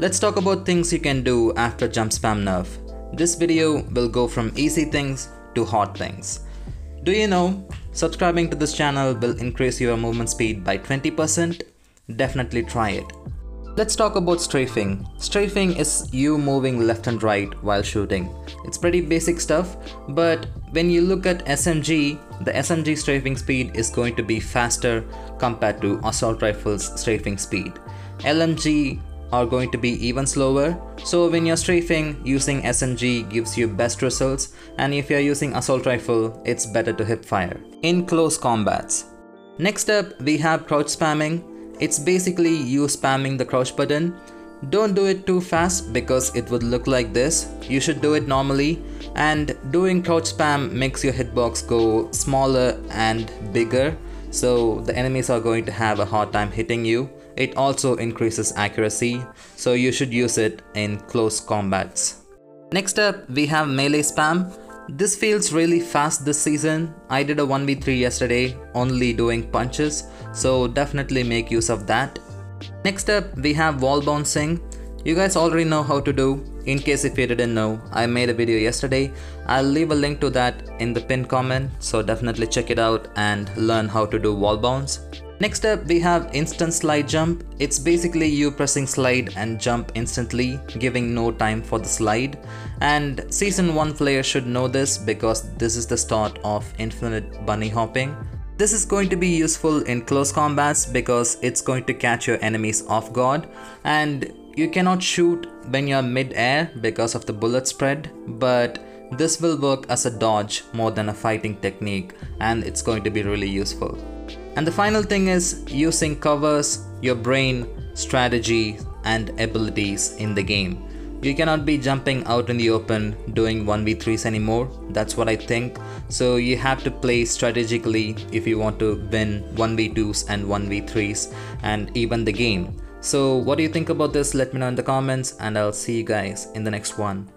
Let's talk about things you can do after jump spam nerf. This video will go from easy things to hard things. Do you know subscribing to this channel will increase your movement speed by 20%? Definitely try it. Let's talk about strafing. Strafing is you moving left and right while shooting. It's pretty basic stuff, but when you look at SMG, the SMG strafing speed is going to be faster compared to assault rifle's strafing speed. LMG are going to be even slower. So when you're strafing, using SMG gives you best results and if you're using assault rifle, it's better to hip fire. In close combats. Next up, we have crouch spamming. It's basically you spamming the crouch button. Don't do it too fast because it would look like this. You should do it normally and doing crouch spam makes your hitbox go smaller and bigger so the enemies are going to have a hard time hitting you. It also increases accuracy so you should use it in close combats. Next up we have melee spam. This feels really fast this season. I did a 1v3 yesterday only doing punches so definitely make use of that. Next up we have wall bouncing. You guys already know how to do. In case if you didn't know, I made a video yesterday. I'll leave a link to that in the pinned comment so definitely check it out and learn how to do wall bounce. Next up we have instant slide jump. It's basically you pressing slide and jump instantly giving no time for the slide and season 1 players should know this because this is the start of infinite bunny hopping. This is going to be useful in close combats because it's going to catch your enemies off guard and you cannot shoot when you're mid-air because of the bullet spread but this will work as a dodge more than a fighting technique and it's going to be really useful. And the final thing is using covers, your brain, strategy and abilities in the game. You cannot be jumping out in the open doing 1v3s anymore, that's what I think. So you have to play strategically if you want to win 1v2s and 1v3s and even the game. So what do you think about this? Let me know in the comments and I'll see you guys in the next one.